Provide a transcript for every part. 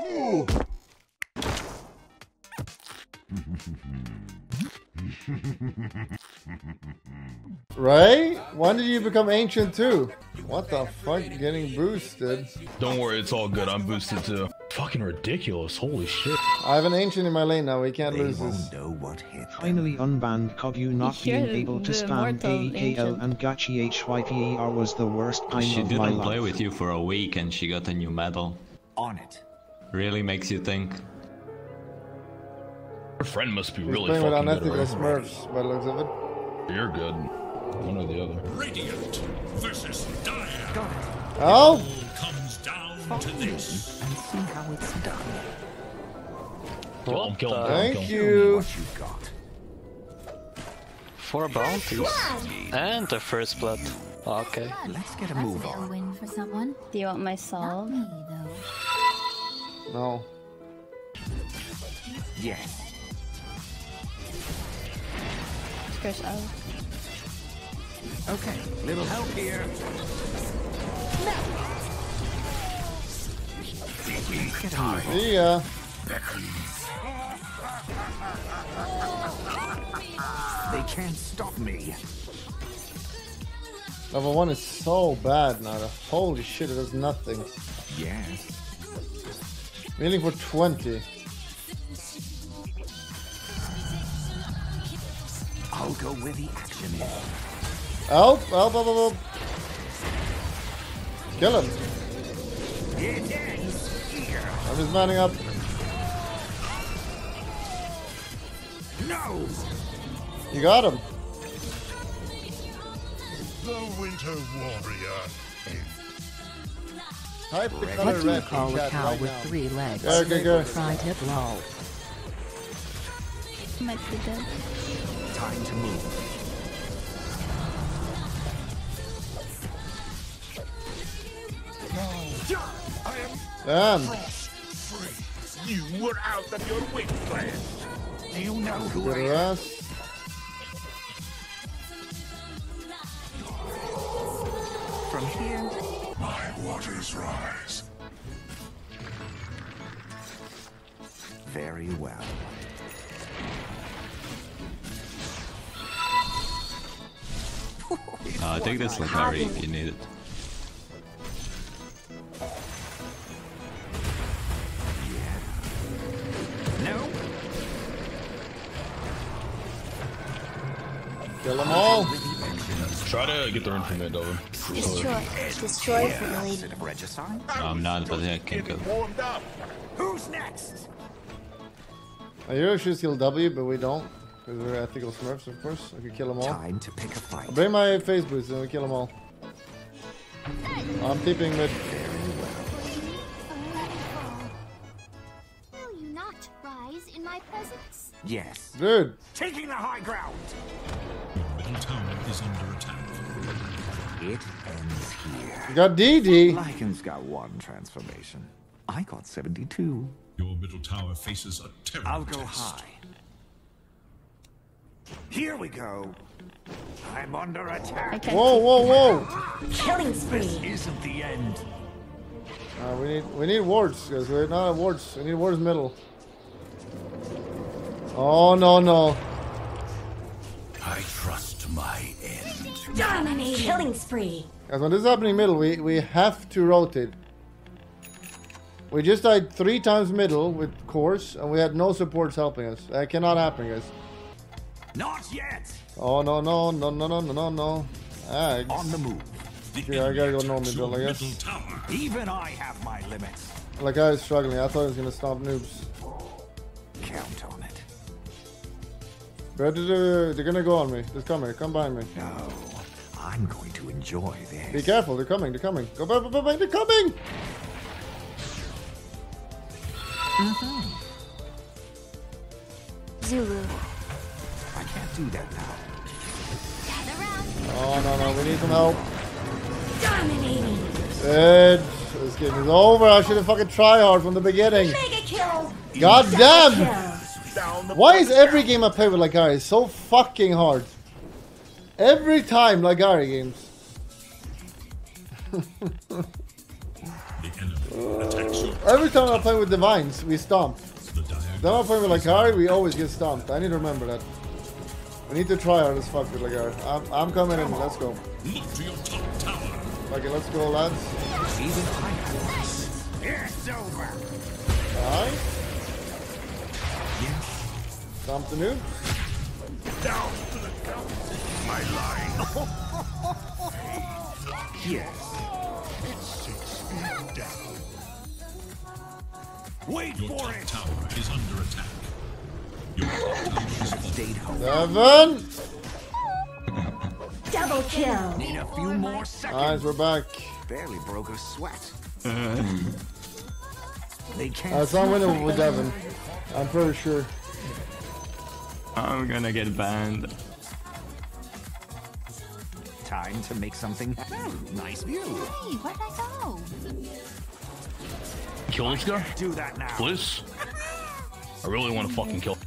Right? When did you become ancient too? What the fuck? Getting boosted. Don't worry, it's all good. I'm boosted too. Fucking ridiculous. Holy shit. I have an ancient in my lane now. We can't They lose won't this. know what hit. Finally unbanned Kogu not You're being able to spam immortal AEKL and Gachi HYPER was the worst time She of my didn't play with you for a week and she got a new medal. On it. Really makes you think. Your friend must be He's really playing with fucking good. unethical Right? Smurfs by the looks of it. You're good. One or the other. Radiant versus Dire. It Oh! Comes down to this. And see how it's done. Kill him, kill him, kill Thank kill him. you. What you got. Four bounties. And the first blood. Okay. Let's get a move on. win for someone. Do you want my Not soul? Me, though. No. Yes. Squish out. Okay. Little help here. Get a move on. See ya. They can't stop me. Level 1 is so bad now. Holy shit, it does nothing. Yes. Healing for 20. I'll go where the action is. Help! Help! Help! Help! help. Kill him. It ends. I'm just manning up. No. You got him. The Winter Warrior. Type the What color What do you red call in a chat cow right with now. three legs? Go, go, go. Fried hip lol. Might be dead. Time to move. I Damn. free. You were out of your wit plan. Do you know who I am? From here, My waters rise. very well. Uh, take this Lacari if you need it. No. Kill them all. Try to get the infinite over. Destroy. Destroy for the lady. Bit of regicide. I'm not, but I can't go. Getting. Who's next? I usually should kill W, but we don't. Because we're ethical smurfs, of course. I could kill them all. Time to pick a fight. Bring my face boost and we kill them all. I'm tipping mid. Will you not rise in my presence? Yes. Dude, Taking the high ground. Your middle tower is under attack. It ends here. you got DD. Lycan's got one transformation. I got 72. Your middle tower faces a terrible I'll go test. high. Here we go. I'm under I attack. Whoa, whoa, whoa! Killing spree. Isn't the end. Uh, we need we need wards, guys. We're not at wards. We need wards middle. Oh no no! I trust my end. Dominate. Killing spree. Guys, when this is happening middle, we, we have to rotate. We just died three times middle with course, and we had no supports helping us. That cannot happen, guys. Not yet. Oh no no no no no no no ah. On the move. The yeah, I gotta go no middle, I guess. Even I have my limits. Like I was struggling. I thought I was gonna stop noobs. Counter they're, they're gonna go on me. They're coming. Come behind me. No. I'm going to enjoy this. Be careful. They're coming. They're coming. Go back, back, back, back. They're coming. Mm-hmm. Zulu. I can't do that now. Gather round. Oh no no. We need some help. Dominating. Good. This game is over. I should have fucking tried hard from the beginning. Mega kill. God damn! Kill. Down the Why is every game I play with Lacari so fucking hard? Every time Lacari games. The Every time I play with Divines, we stomp. Then I play with Lacari, we always get stomped. I need to remember that. We need to try hard as fuck with Lacari. I'm, I'm coming in, let's go. Look to your top tower. Okay, let's go, lads. Even I have this. It's over. Alright. Stomp the noob. Down to the count. My line. Yes. It's six feet down. Wait for it. tower is under attack. Your top tower is Stayed home. Seven! Double kill. Need a few more seconds. Guys, we're back. Barely broke a sweat. they can't. Uh, so I'm winning with Devin. I'm pretty sure. I'm gonna get banned. Time to make something happen. Nice view. Hey, where'd I go? Kill this guy? Do that now. Please? I really want to fucking kill.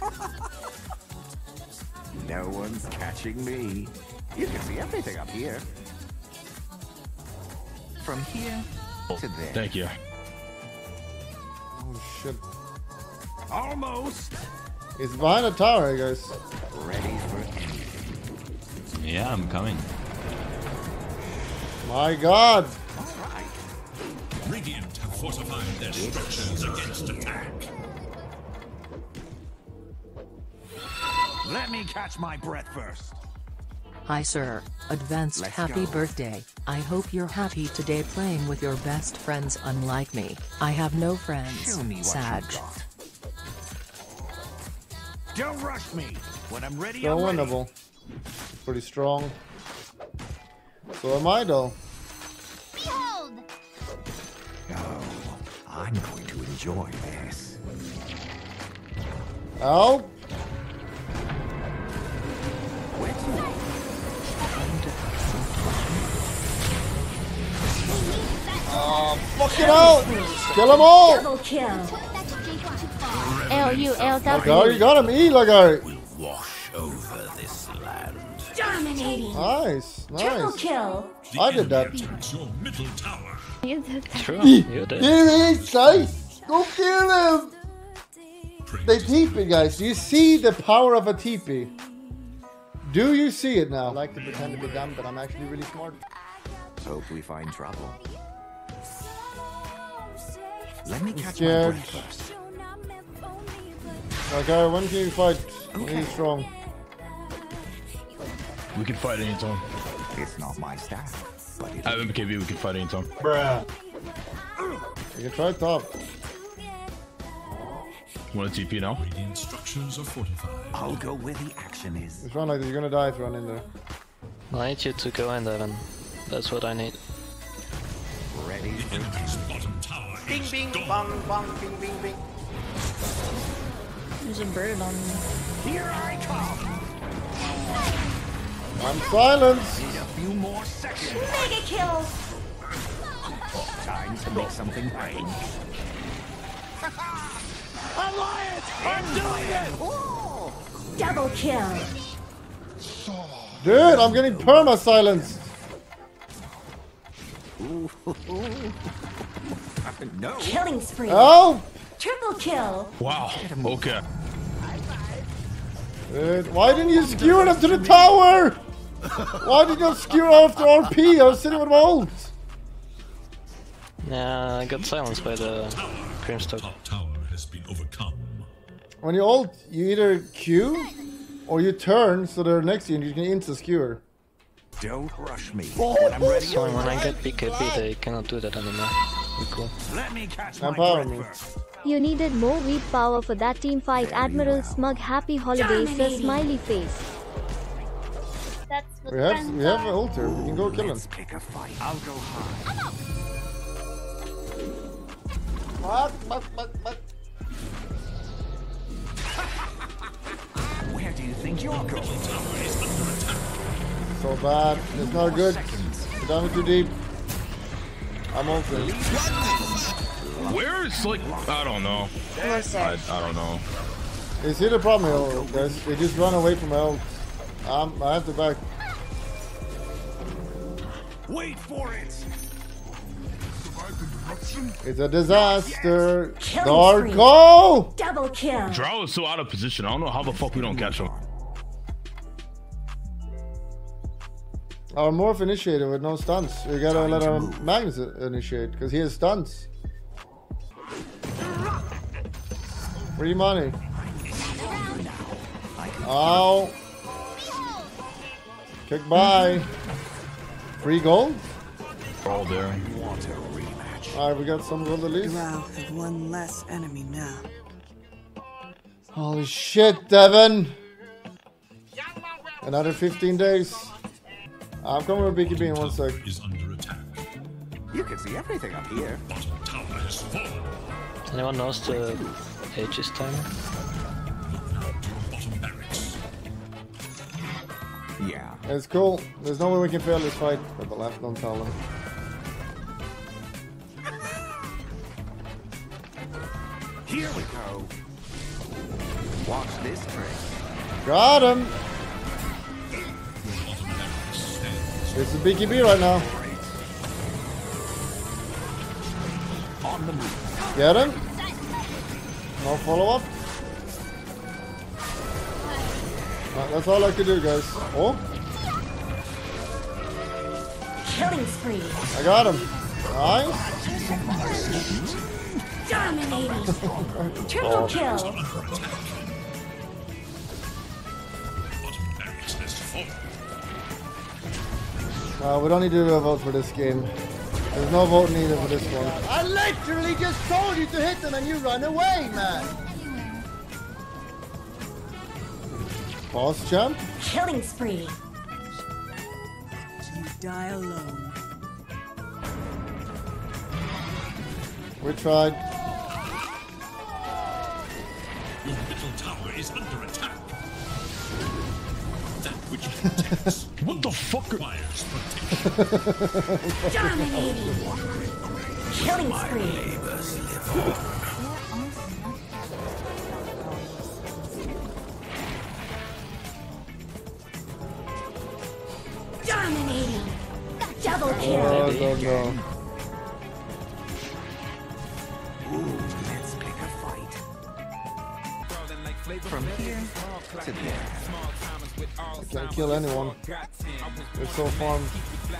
No one's catching me. You can see everything up here. From here oh, to there. Thank you. Oh shit. Almost He's behind a tower, guys. ready for anything. Yeah, I'm coming. My god! All right. Radiant have fortified their structures against attack. Let me catch my breath first. Hi sir, advanced Let's happy go. birthday. I hope you're happy today playing with your best friends unlike me. I have no friends. Show me what Sad. you got. Don't rush me. When I'm ready, Still I'm ready. Pretty strong. So am I though. Behold. Oh, I'm going to enjoy this. Ow! Where to? Ah, fuck it out! Kill them all! Double kill. L U L Lagar, W. you got him! E, Lagar! Wash over this land. Dominating. Nice, Triple nice. kill. The I did that. enemy attacks your middle tower. You did that. True, you did. Here he is, guys! Go kill them! They TP, guys. Do you see the power of a TP? Do you see it now? I like to pretend to be dumb, but I'm actually really smart. Hope we find trouble. Let me catch scared. my breath first. Lagar, when can you fight? He's strong. We can fight anytime. It's not my staff, but it At MKB, we can fight anytime. You can try top. Want a TP now? Radiant structures are fortified. I'll go where the action is. It's run like this. You're gonna die if you run in there. I need you to go in, Devin. That's what I need. Ready The enemy's bottom tower Bing bing gone. bong bong bing bing bing. There's a bird on me. Here I come. I'm silenced! Need a few more seconds. Mega kill. Time to make something rain. Alliance, I'm doing happen. Double kill. Dude, I'm getting perma silenced! no. Killing spree. Oh! Triple kill. Wow. Okay. Dude, why didn't you skewer them to the tower? Why did you skewer after RP? I was sitting with my ult. Yeah, I got silenced by the Grimstroke. Top tower has been overcome. When you ult, you either Q or you turn so they're next to you and you can insta skewer. Don't rush me. Oh, when I'm ready, So when I get BKB, they cannot do that anymore. Pretty cool. Let me catch my Empower breath me. first. You needed more weed power for that team fight. Admiral Smug, happy holidays, the Dominating. smiley face. That's what We have friends we have an ulter. We can go kill him. Let's pick a fight. I'll go high. What? What? What? What? Where do you think you're going? So bad. It's not good. Seconds. You're diving too deep. I'm ulting. Where is like I don't know. I, I don't know. Is see the problem here, guys? They just run away from my ult. Um, I have to back. Wait for it. It's a disaster. Killing Dark, spree. Double kill. Drow is so out of position. I don't know how the fuck we don't catch him. Our morph initiator with no stunts. We gotta let our Magnus initiate because he has stunts. Free money. Ow. Kick by. Free gold? All there. Alright, we got some gold at least. Drow have one less enemy now. Holy shit, Devin! Another 15 days. I'm coming with BKB in one sec. Is under attack. You can see everything up here. Tower has. Anyone knows the Aegis timer? Bottom. Yeah. It's cool. There's no way we can fail this fight, but the left don't tell them. Here we go. Watch this trick. Got him! It's is BKB right now. On the move. Get him. No follow up. Alright, that's all I can do, guys. Oh, Killing spree. I got him. Nice. Dominating. Triple kill. Bottom barracks has fallen. Uh, we don't need to do a vote for this game. There's no vote needed for this one. I literally just told you to hit them and you run away, man. Boss jump? Killing spree. You die alone. We tried. Your middle tower is under attack. That which protects What the fuck? requires protection. Dominating. Killing spree. Dominating. Double Oh, kill. no, no. Kill anyone. They're so farmed.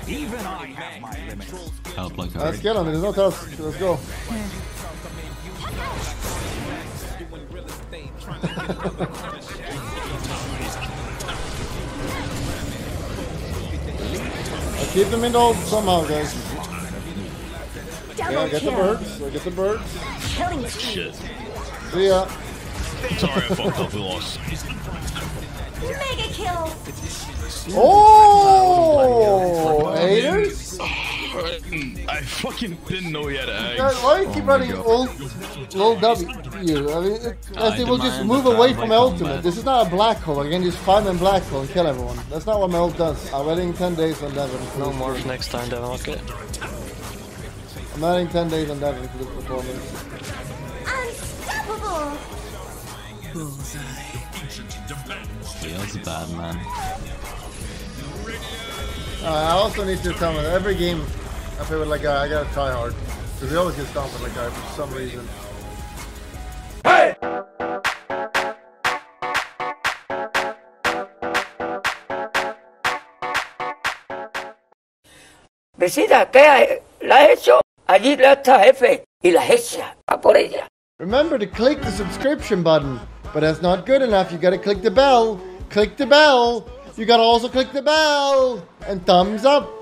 Even I have my limits. Help like Let's kill him. There's no task. Let's go. I keep them in the hold somehow, guys. Double Yeah, get the kill. birds. Get the birds. Killing. Shit. See ya. Sorry, I fucked up. We lost. Mega kill. Oh, haters. I fucking didn't know he had an Guys, egg. why do you keep running ult, low W? I mean, it, as they will just move away from my ultimate. This is not a black hole. I can just find my black hole and kill everyone. That's not what my ult does. I'm waiting 10 days on Devon. No more next time, Devon, okay? I'm adding 10 days on Devon for this performance. Unstoppable. Bullseye. Feels bad, man. Uh, I also need to tell me that every game I play with like guy, I gotta try hard. Because we always get stomped with like guy for some reason. Decida qué la ha hecho. Allí la está F y la hecha. Va por ella. Remember to click the subscription button. But that's not good enough. You gotta click the bell. Click the bell. You gotta also click the bell. And thumbs up.